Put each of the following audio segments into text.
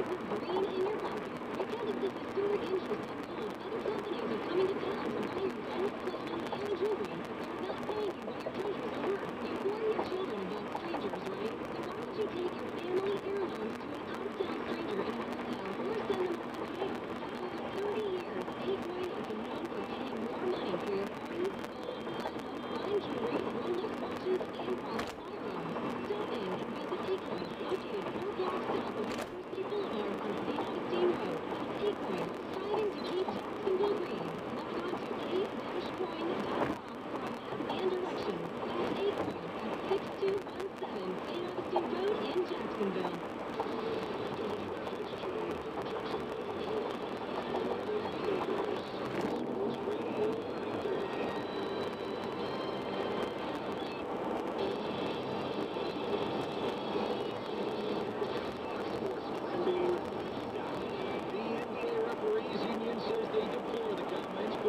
you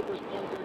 Cooper's bunker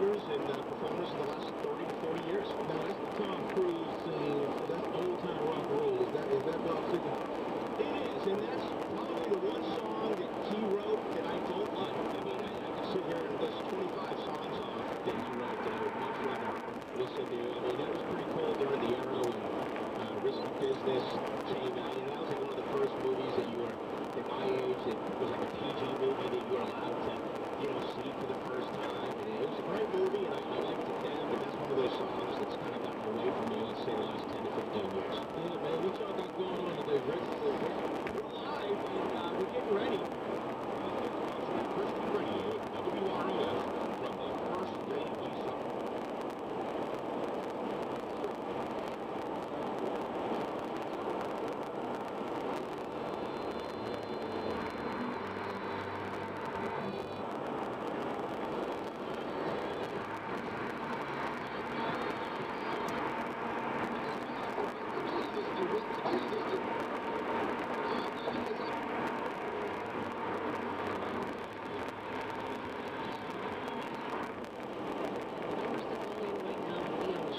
actors and uh, performers for the last 30 to 40 years. Now, that's the Tom Cruise uh, scene. that old-time rock and roll. Is that, is that Bob Seger? It is, and that's probably the one song that he wrote that I don't like. I mean, I, I can sit here and list 25 songs on that he wrote that I would much rather listen to. I mean, that was pretty cool during the era when uh, Risky Business came out. And that was like one of the first movies that you were, at my age, that was like a PG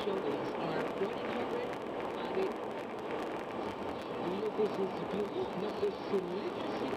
shoulders are 100 added. Now this is beautiful, not the symmetric,